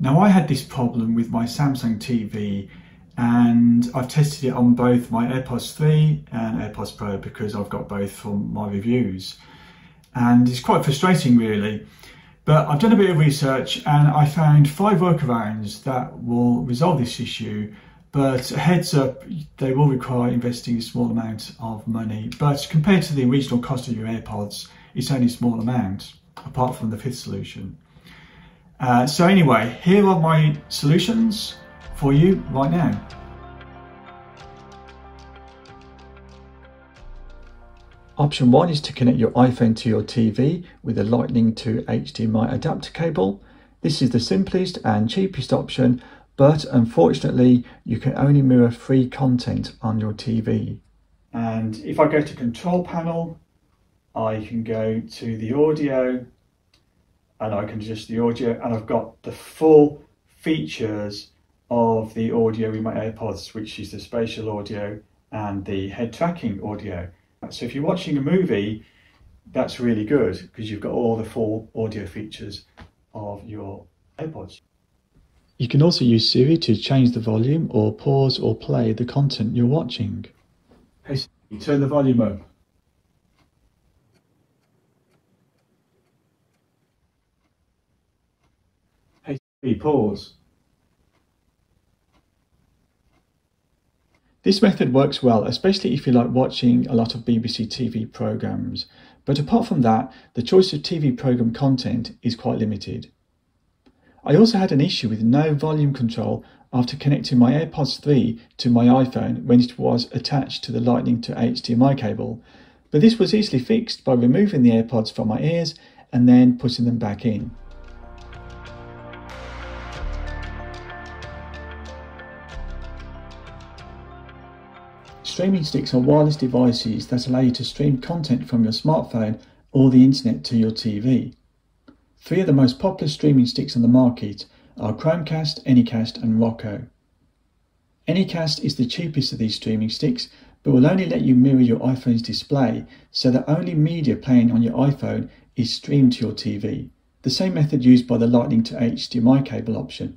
Now I had this problem with my Samsung TV and I've tested it on both my AirPods 3 and AirPods Pro because I've got both from my reviews. And it's quite frustrating really. But I've done a bit of research and I found five workarounds that will resolve this issue but heads up they will require investing a small amount of money. But compared to the original cost of your AirPods it's only a small amount apart from the fifth solution. Uh, so anyway, here are my solutions for you right now. Option 1 is to connect your iPhone to your TV with a lightning to HDMI adapter cable. This is the simplest and cheapest option, but unfortunately you can only mirror free content on your TV. And if I go to control panel, I can go to the audio and I can adjust the audio and I've got the full features of the audio in my AirPods, which is the spatial audio and the head tracking audio. So if you're watching a movie, that's really good because you've got all the full audio features of your AirPods. You can also use Siri to change the volume or pause or play the content you're watching. Hey turn the volume up. Pause. This method works well, especially if you like watching a lot of BBC TV programmes, but apart from that, the choice of TV programme content is quite limited. I also had an issue with no volume control after connecting my AirPods 3 to my iPhone when it was attached to the Lightning to HDMI cable, but this was easily fixed by removing the AirPods from my ears and then putting them back in. Streaming sticks are wireless devices that allow you to stream content from your smartphone or the internet to your TV. Three of the most popular streaming sticks on the market are Chromecast, Anycast, and Roku. Anycast is the cheapest of these streaming sticks, but will only let you mirror your iPhone's display so that only media playing on your iPhone is streamed to your TV, the same method used by the Lightning to HDMI cable option.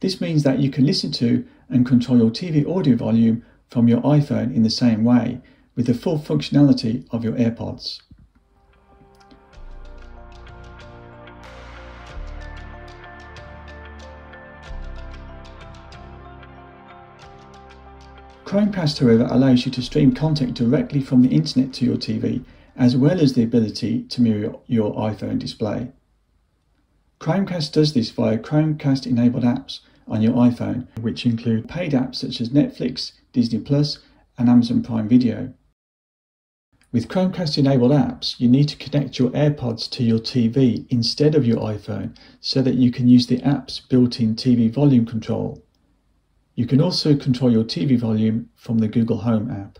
This means that you can listen to and control your TV audio volume from your iPhone in the same way with the full functionality of your AirPods. Chromecast, however, allows you to stream content directly from the internet to your TV, as well as the ability to mirror your iPhone display. Chromecast does this via Chromecast enabled apps on your iPhone, which include paid apps such as Netflix, Disney Plus, and Amazon Prime Video. With Chromecast enabled apps, you need to connect your AirPods to your TV instead of your iPhone so that you can use the app's built in TV volume control. You can also control your TV volume from the Google Home app.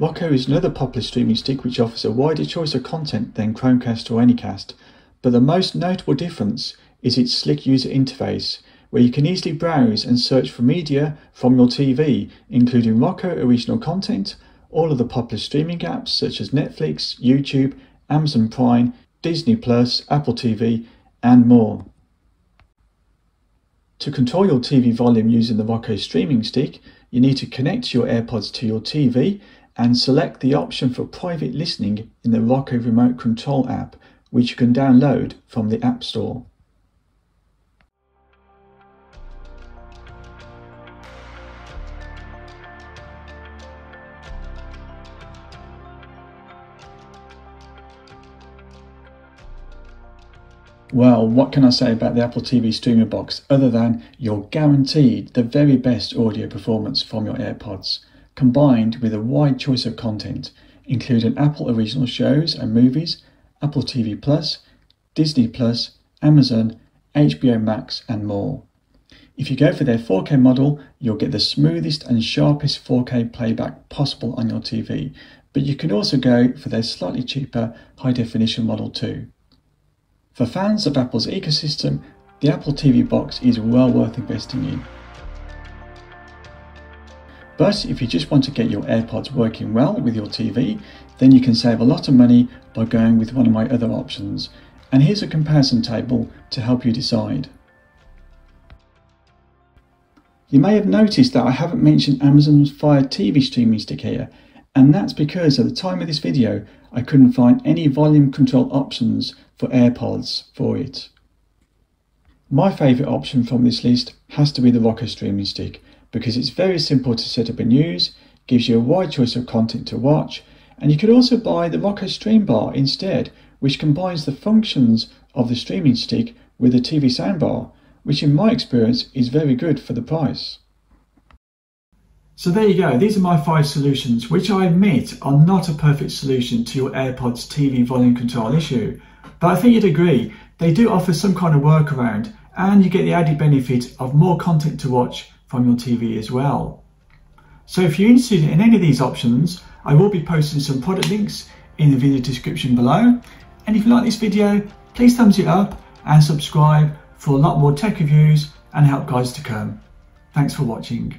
Roku is another popular streaming stick which offers a wider choice of content than Chromecast or Anycast, but the most notable difference is its slick user interface, where you can easily browse and search for media from your TV, including Roku original content, all of the popular streaming apps such as Netflix, YouTube, Amazon Prime, Disney Plus, Apple TV, and more. To control your TV volume using the Roku streaming stick, you need to connect your AirPods to your TV and select the option for private listening in the Roku Remote Control app, which you can download from the App Store. Well, what can I say about the Apple TV streamer box other than you're guaranteed the very best audio performance from your AirPods combined with a wide choice of content, including Apple original shows and movies, Apple TV Plus, Disney Plus, Amazon, HBO Max, and more. If you go for their 4K model, you'll get the smoothest and sharpest 4K playback possible on your TV, but you can also go for their slightly cheaper high definition model too. For fans of Apple's ecosystem, the Apple TV box is well worth investing in. But if you just want to get your AirPods working well with your TV, then you can save a lot of money by going with one of my other options. And here's a comparison table to help you decide. You may have noticed that I haven't mentioned Amazon's Fire TV streaming stick here, and that's because at the time of this video I couldn't find any volume control options for AirPods for it. My favourite option from this list has to be the Roku streaming stick because it's very simple to set up and use, gives you a wide choice of content to watch, and you could also buy the Roku Stream Bar instead, which combines the functions of the streaming stick with the TV soundbar, which in my experience is very good for the price. So there you go, these are my five solutions, which I admit are not a perfect solution to your AirPods TV volume control issue. But I think you'd agree, they do offer some kind of workaround and you get the added benefit of more content to watch from your TV as well. So if you're interested in any of these options, I will be posting some product links in the video description below. And if you like this video, please thumbs it up and subscribe for a lot more tech reviews and help guides to come. Thanks for watching.